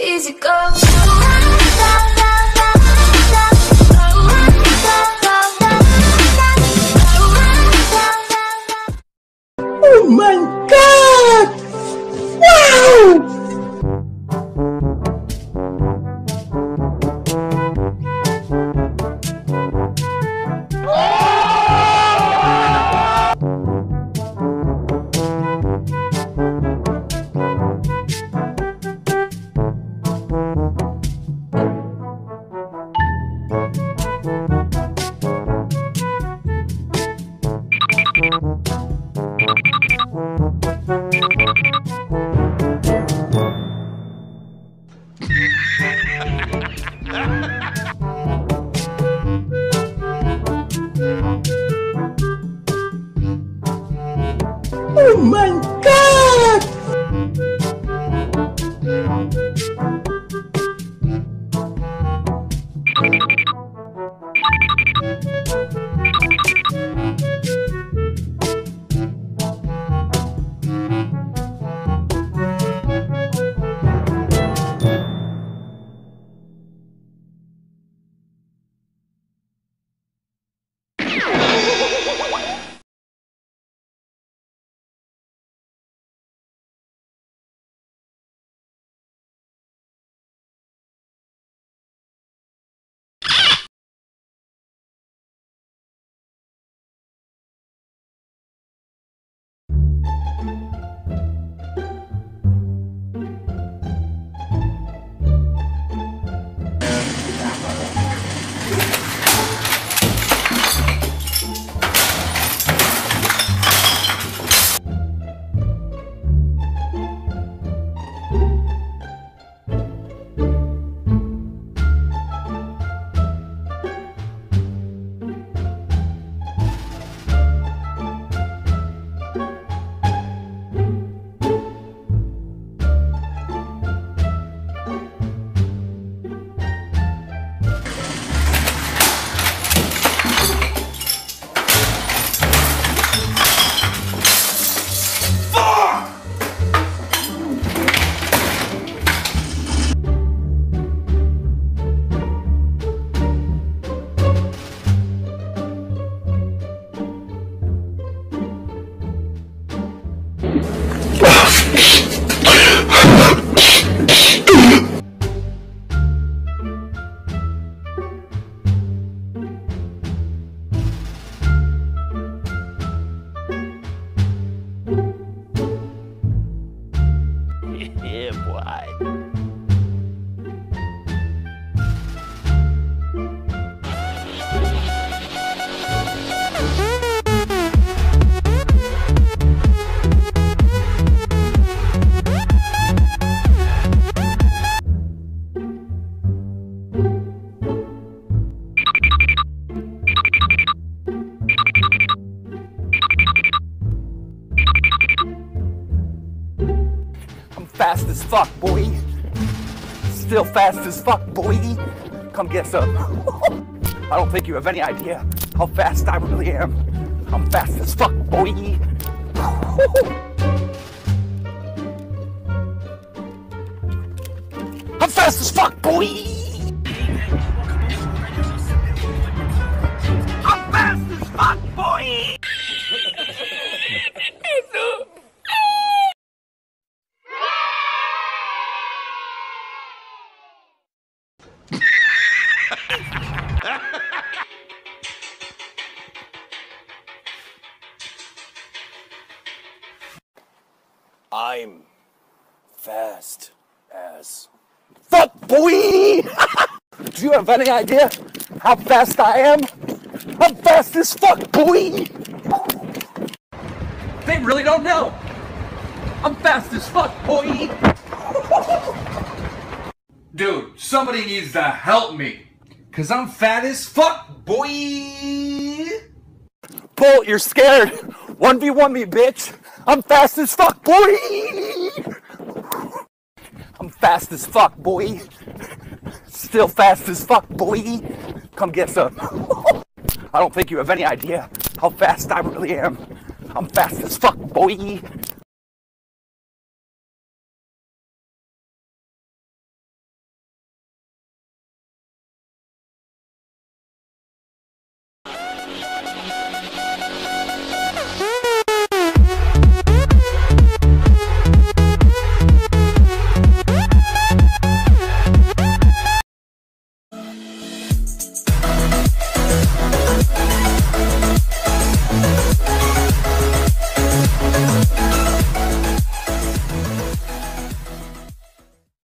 easy go. Oh my god! Wow! Yeah, fast as fuck, boy. Still fast as fuck, boy. Come get some. I don't think you have any idea how fast I really am. I'm fast as fuck, boy. I'm fast as fuck, boy. I'm fast as fuck, boy. Do you have any idea how fast I am? I'm fast as fuck, boy. They really don't know. I'm fast as fuck, boy. Dude, somebody needs to help me. Cause I'm fat as fuck, boy. Bolt, you're scared. 1v1 me, bitch. I'm fast as fuck, boy. I'm fast as fuck, boy. Still fast as fuck, boy. Come get some. I don't think you have any idea how fast I really am. I'm fast as fuck, boy.